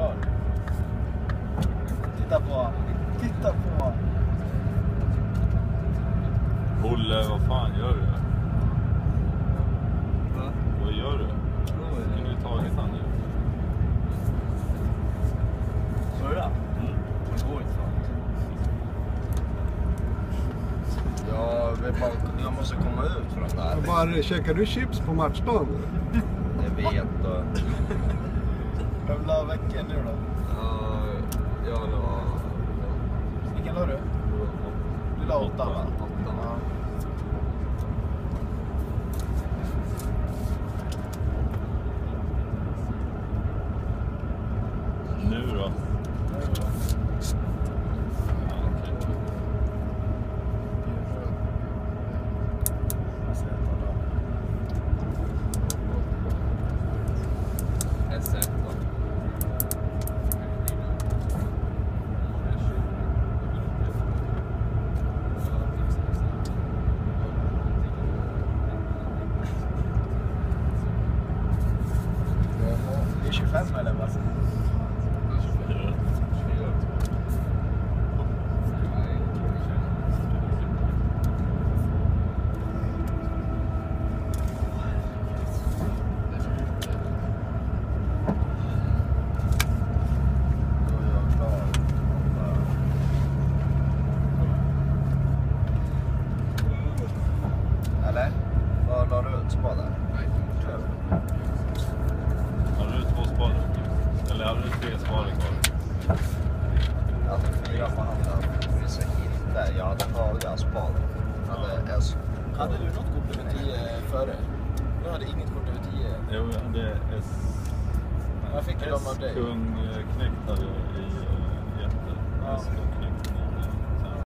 klar. Titta på. Titta på. Olle, vad fan gör du? Va? Vad gör du? Skulle du tagit han nu? Snurra. Mm. Det går inte fan. Jag, bara, jag måste komma ut från det här. Bara, käkar du chips på matchdagen? Jag vet och... Vem la veckan nu då? Ja, jag la... Vilken la du? Du la åtta va? Åtta. Ja. Nu då? Ja, Scheißweiler was. Ja. Jag hade höga. Jag hade S. Hade du något kort över 10 före? Jag hade inget kort över 10. Jo, jag hade S... Jag fick ju dem av dig. S-kung eh, knäckt hade jag